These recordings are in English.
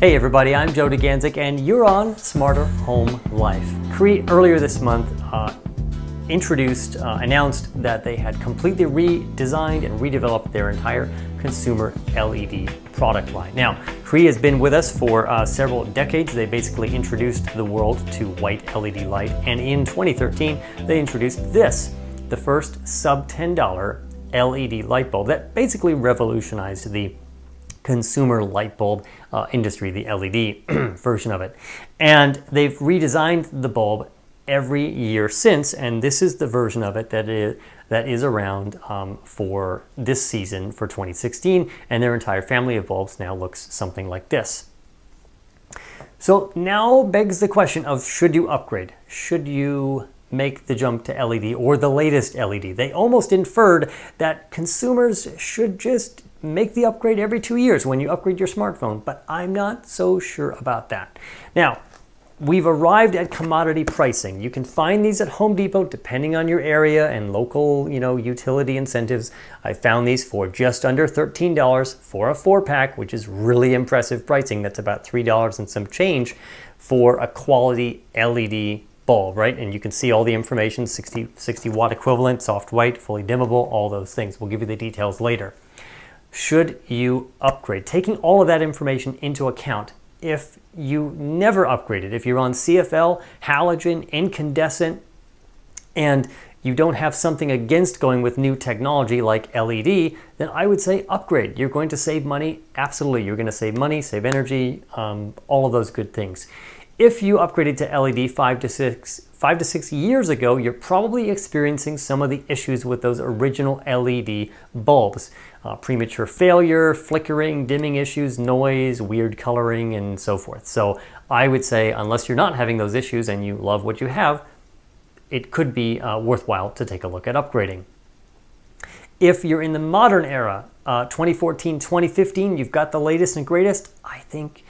Hey everybody, I'm Joe DeGanzik and you're on Smarter Home Life. Cree earlier this month uh, introduced, uh, announced that they had completely redesigned and redeveloped their entire consumer LED product line. Now, Cree has been with us for uh, several decades. They basically introduced the world to white LED light, and in 2013, they introduced this, the first sub $10 LED light bulb that basically revolutionized the consumer light bulb uh, industry, the LED version of it. And they've redesigned the bulb every year since, and this is the version of it that is, that is around um, for this season for 2016, and their entire family of bulbs now looks something like this. So now begs the question of should you upgrade? Should you make the jump to LED or the latest LED? They almost inferred that consumers should just make the upgrade every two years when you upgrade your smartphone, but I'm not so sure about that. Now, we've arrived at commodity pricing. You can find these at Home Depot depending on your area and local, you know, utility incentives. I found these for just under $13 for a four pack, which is really impressive pricing. That's about $3 and some change for a quality LED bulb, right? And you can see all the information, 60, 60 watt equivalent, soft white, fully dimmable, all those things. We'll give you the details later should you upgrade? Taking all of that information into account, if you never upgraded, if you're on CFL, halogen, incandescent, and you don't have something against going with new technology like LED, then I would say upgrade. You're going to save money. Absolutely. You're going to save money, save energy, um, all of those good things. If you upgraded to LED five to six five to six years ago, you're probably experiencing some of the issues with those original LED bulbs. Uh, premature failure, flickering, dimming issues, noise, weird coloring, and so forth. So I would say, unless you're not having those issues and you love what you have, it could be uh, worthwhile to take a look at upgrading. If you're in the modern era, uh, 2014, 2015, you've got the latest and greatest, I think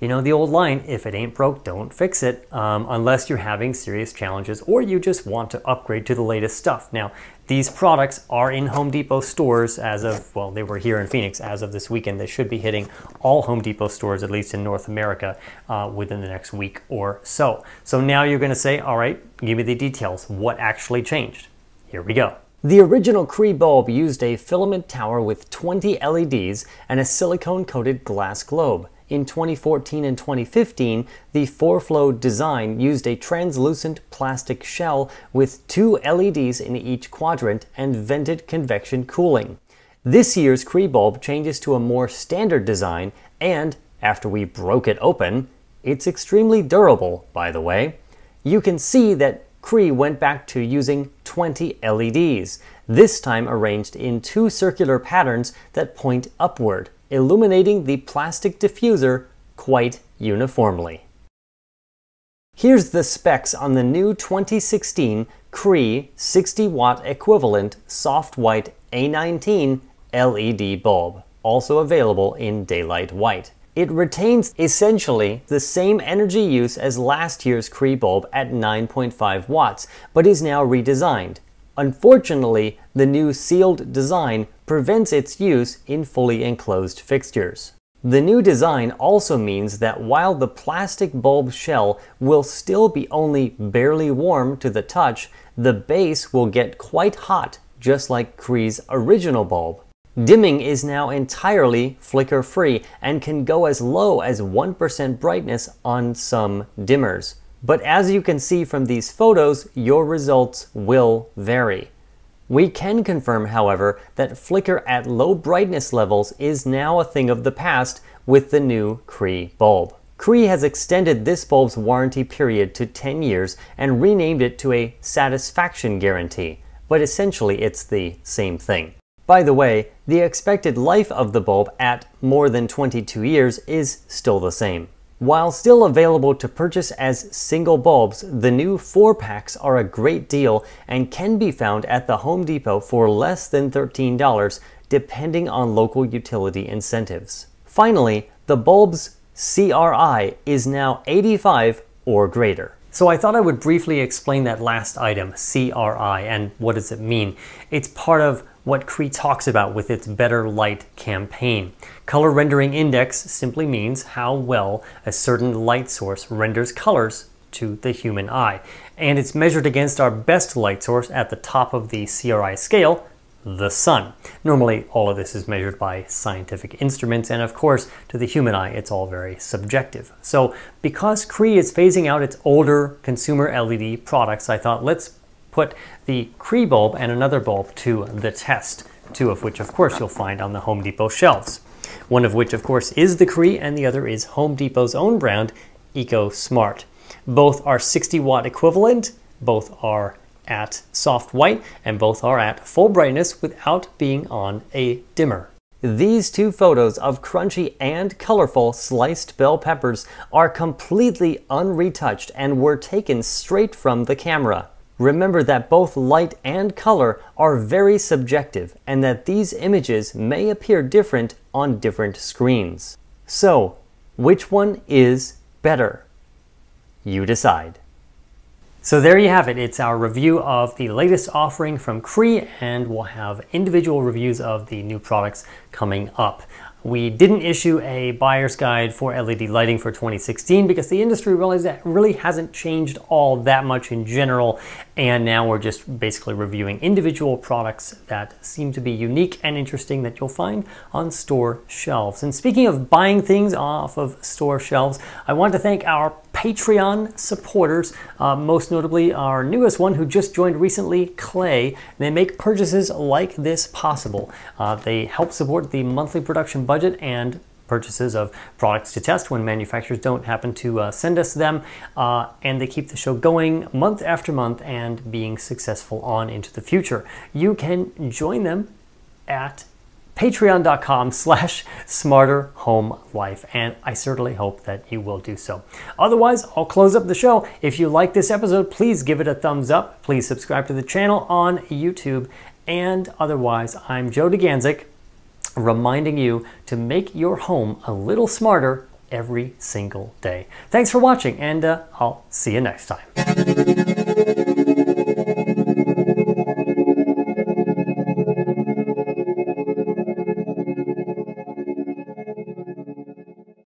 you know the old line, if it ain't broke, don't fix it, um, unless you're having serious challenges or you just want to upgrade to the latest stuff. Now, these products are in Home Depot stores as of, well, they were here in Phoenix as of this weekend. They should be hitting all Home Depot stores, at least in North America, uh, within the next week or so. So now you're going to say, all right, give me the details. What actually changed? Here we go. The original Cree bulb used a filament tower with 20 LEDs and a silicone coated glass globe. In 2014 and 2015, the 4Flow design used a translucent plastic shell with two LEDs in each quadrant and vented convection cooling. This year's Cree bulb changes to a more standard design and, after we broke it open, it's extremely durable, by the way. You can see that Cree went back to using 20 LEDs, this time arranged in two circular patterns that point upward illuminating the plastic diffuser quite uniformly. Here's the specs on the new 2016 Cree 60 watt equivalent soft white A19 LED bulb, also available in daylight white. It retains essentially the same energy use as last year's Cree bulb at 9.5 watts, but is now redesigned. Unfortunately, the new sealed design prevents its use in fully enclosed fixtures. The new design also means that while the plastic bulb shell will still be only barely warm to the touch, the base will get quite hot, just like Cree's original bulb. Dimming is now entirely flicker free and can go as low as 1% brightness on some dimmers. But as you can see from these photos, your results will vary. We can confirm, however, that flicker at low brightness levels is now a thing of the past with the new Cree bulb. Cree has extended this bulb's warranty period to 10 years and renamed it to a satisfaction guarantee, but essentially it's the same thing. By the way, the expected life of the bulb at more than 22 years is still the same. While still available to purchase as single bulbs, the new 4-packs are a great deal and can be found at the Home Depot for less than $13 depending on local utility incentives. Finally, the bulb's CRI is now 85 or greater. So I thought I would briefly explain that last item, CRI, and what does it mean. It's part of what Cree talks about with its Better Light campaign. Color Rendering Index simply means how well a certain light source renders colors to the human eye. And it's measured against our best light source at the top of the CRI scale, the sun. Normally, all of this is measured by scientific instruments, and of course, to the human eye, it's all very subjective. So, because Cree is phasing out its older consumer LED products, I thought let's put the Cree bulb and another bulb to the test, two of which, of course, you'll find on the Home Depot shelves. One of which, of course, is the Cree, and the other is Home Depot's own brand, EcoSmart. Both are 60 watt equivalent, both are at soft white, and both are at full brightness without being on a dimmer. These two photos of crunchy and colorful sliced bell peppers are completely unretouched and were taken straight from the camera. Remember that both light and color are very subjective and that these images may appear different on different screens. So, which one is better? You decide. So there you have it. It's our review of the latest offering from Cree and we'll have individual reviews of the new products coming up. We didn't issue a buyer's guide for LED lighting for 2016 because the industry realized that really hasn't changed all that much in general. And now we're just basically reviewing individual products that seem to be unique and interesting that you'll find on store shelves. And speaking of buying things off of store shelves, I want to thank our Patreon supporters, uh, most notably our newest one who just joined recently, Clay. They make purchases like this possible. Uh, they help support the monthly production budget and purchases of products to test when manufacturers don't happen to uh, send us them. Uh, and they keep the show going month after month and being successful on into the future. You can join them at patreon.com slash smarter home life and i certainly hope that you will do so. Otherwise i'll close up the show. If you like this episode please give it a thumbs up. Please subscribe to the channel on youtube. And otherwise i'm joe degandzik reminding you to make your home a little smarter every single day. Thanks for watching and uh, i'll see you next time